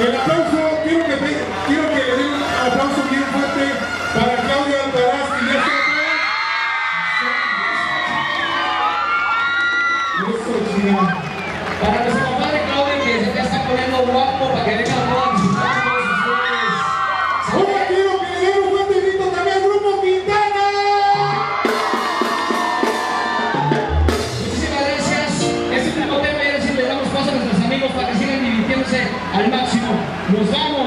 El aplauso, quiero que, quiero que le den un aplauso bien fuerte para Claudia Alcaraz y ya está. Eso, China. Para al máximo. Nos vamos.